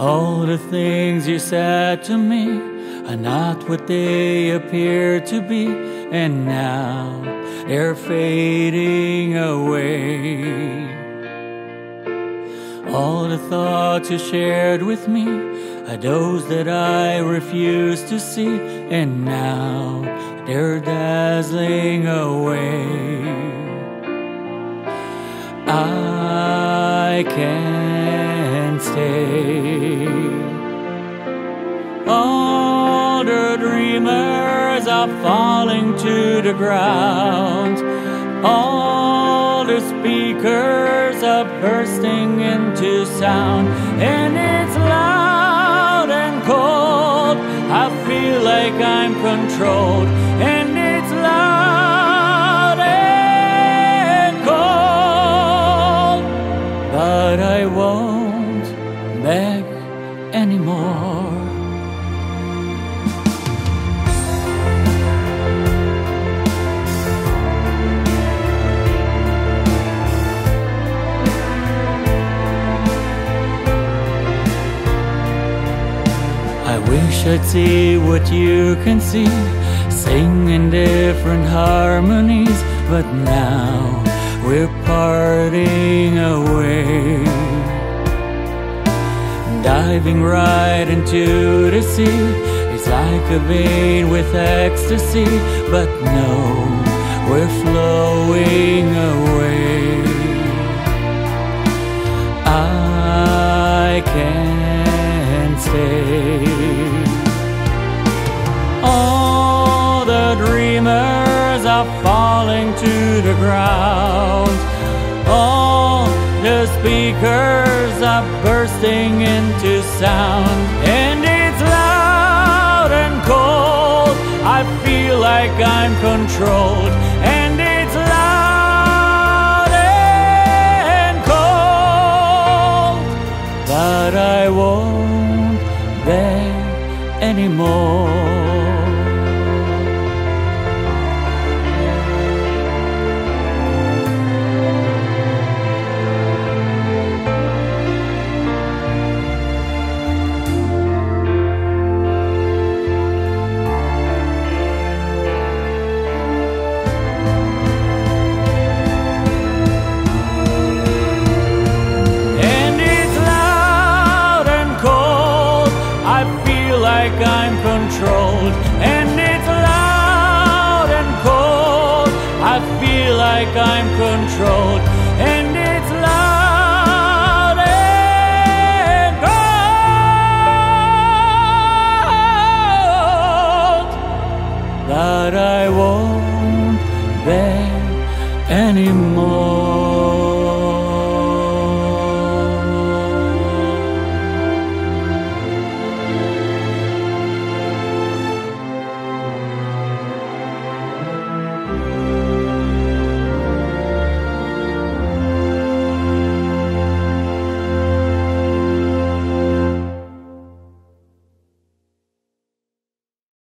All the things you said to me are not what they appear to be, and now they're fading away. All the thoughts you shared with me are those that I refuse to see, and now they're dazzling away. I can't dreamers are falling to the ground. All the speakers are bursting into sound, and it's loud and cold. I feel like I'm controlled, and it's loud and cold. But I won't beg I see what you can see, sing in different harmonies, but now we're parting away. Diving right into the sea It's like a vein with ecstasy, but no, we're flowing away. I can't stay. Dreamers are falling to the ground. All the speakers are bursting into sound, and it's loud and cold. I feel like I'm controlled, and it's loud and cold. But I won't beg anymore. like I'm controlled, and it's loud and cold. I feel like I'm controlled, and it's loud and cold that I won't bear anymore.